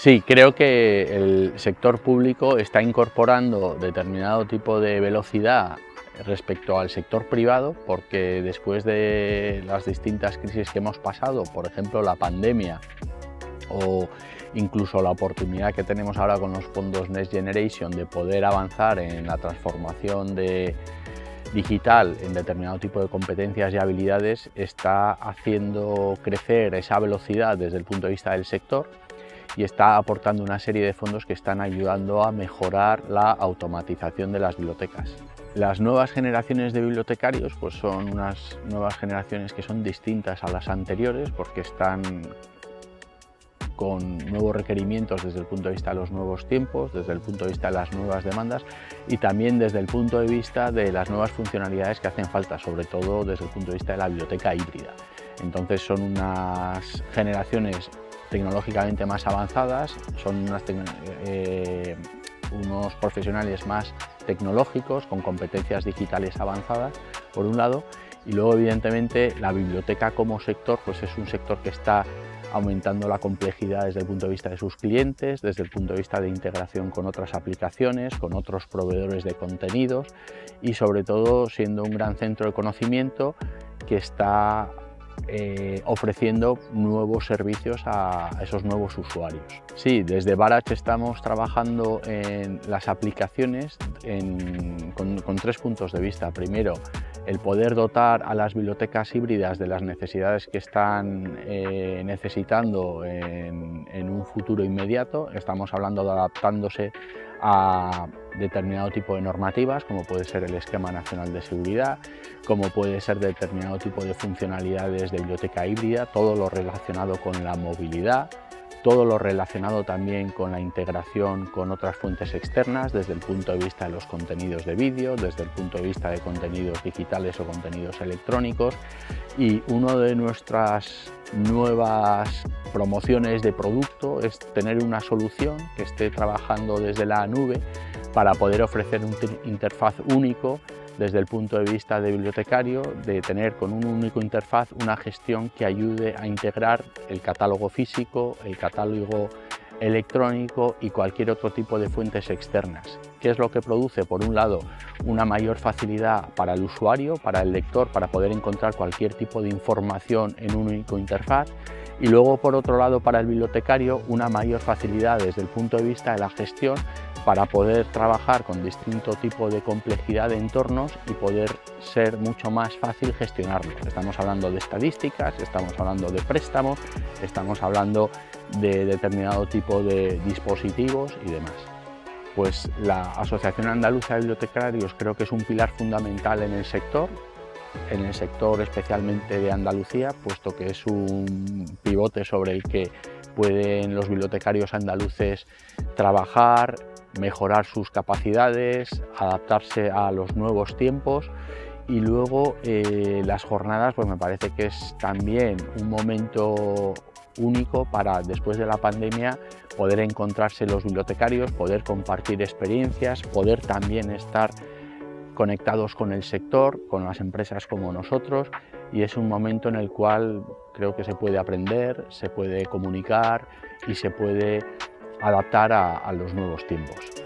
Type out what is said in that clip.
Sí, creo que el sector público está incorporando determinado tipo de velocidad respecto al sector privado, porque después de las distintas crisis que hemos pasado, por ejemplo la pandemia o incluso la oportunidad que tenemos ahora con los fondos Next Generation de poder avanzar en la transformación de, digital en determinado tipo de competencias y habilidades está haciendo crecer esa velocidad desde el punto de vista del sector y está aportando una serie de fondos que están ayudando a mejorar la automatización de las bibliotecas. Las nuevas generaciones de bibliotecarios pues son unas nuevas generaciones que son distintas a las anteriores porque están con nuevos requerimientos desde el punto de vista de los nuevos tiempos, desde el punto de vista de las nuevas demandas y también desde el punto de vista de las nuevas funcionalidades que hacen falta, sobre todo desde el punto de vista de la biblioteca híbrida. Entonces son unas generaciones tecnológicamente más avanzadas, son eh, unos profesionales más tecnológicos, con competencias digitales avanzadas, por un lado, y luego evidentemente la biblioteca como sector pues es un sector que está aumentando la complejidad desde el punto de vista de sus clientes, desde el punto de vista de integración con otras aplicaciones, con otros proveedores de contenidos y sobre todo siendo un gran centro de conocimiento que está eh, ofreciendo nuevos servicios a esos nuevos usuarios. Sí, desde Barach estamos trabajando en las aplicaciones con, tres puntos de vista. Primero, el poder dotar a las bibliotecas híbridas de las necesidades que están eh, necesitando en, en, un futuro inmediato. Estamos hablando de adaptándose a determinado tipo de normativas, como puede ser el Esquema Nacional de Seguridad, como puede ser determinado tipo de funcionalidades de biblioteca híbrida, todo lo relacionado con la movilidad, todo lo relacionado también con la integración con otras fuentes externas desde el punto de vista de los contenidos de vídeo, desde el punto de vista de contenidos digitales o contenidos electrónicos. Y una de nuestras nuevas promociones de producto es tener una solución que esté trabajando desde la nube para poder ofrecer un interfaz único desde el punto de vista de bibliotecario, de tener con un único interfaz una gestión que ayude a integrar el catálogo físico, el catálogo electrónico y cualquier otro tipo de fuentes externas. ¿Qué es lo que produce? Por un lado, una mayor facilidad para el usuario, para el lector, para poder encontrar cualquier tipo de información en un único interfaz y luego, por otro lado, para el bibliotecario, una mayor facilidad desde el punto de vista de la gestión para poder trabajar con distinto tipo de complejidad de entornos y poder ser mucho más fácil gestionarlo. Estamos hablando de estadísticas, estamos hablando de préstamos, estamos hablando de determinado tipo de dispositivos y demás. Pues la Asociación Andaluza de Bibliotecarios creo que es un pilar fundamental en el sector, en el sector especialmente de Andalucía, puesto que es un pivote sobre el que pueden los bibliotecarios andaluces trabajar, mejorar sus capacidades, adaptarse a los nuevos tiempos. Y luego eh, las jornadas pues me parece que es también un momento único para después de la pandemia poder encontrarse los bibliotecarios, poder compartir experiencias, poder también estar conectados con el sector, con las empresas como nosotros y es un momento en el cual creo que se puede aprender, se puede comunicar y se puede adaptar a, a los nuevos tiempos.